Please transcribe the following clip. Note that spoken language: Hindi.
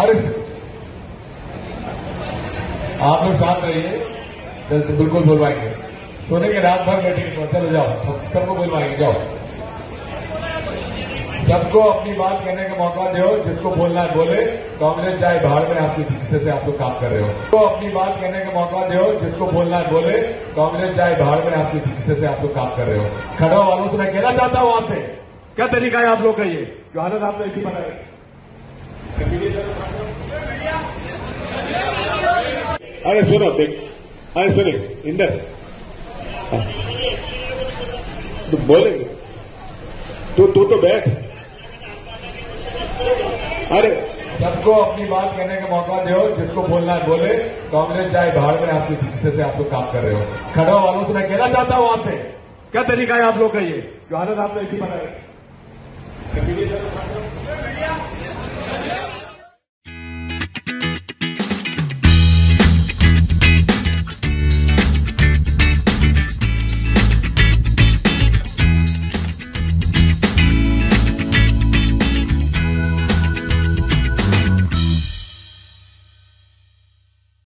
अरे आप लोग शांत रहिए। बिल्कुल बुलवाएँगे। सुनेंगे रात भर बैठेंगे चलो जाओ। सब- सबको बुलवाएँगे। जाओ। सबको अपनी बात कहने का मौका दो। जिसको बोलना है बोले। कांग्रेस जाए बाहर में आपके हिस्से से आप लोग काम कर रहे हो। तो अपनी बात कहने का मौका दो। जिसको बोलना है बोले। कांग्रेस जाए बाहर में आपके हिस्से से आप लोग काम कर रहे हो। खड़ा वालों से मैं कहना चाहता हूँ आपसे। क्या तरीका है आप लोग का ये? जो हालत आपने ऐसी बनाई अरे सुनो, देख। अरे सुने इंदर। तू बोलेंगे। तू तू तो बैठ। अरे। सबको अपनी बात कहने का मौका दो, जिसको बोलना है बोले। कांग्रेस चाहे बाहर में आपके हिस्से से आप लोग काम कर रहे हो। खड़ा वालों से मैं कहना चाहता हूँ आपसे, क्या तरीका है आप लोग का ये? जो हालत आपने ऐसी बनाई।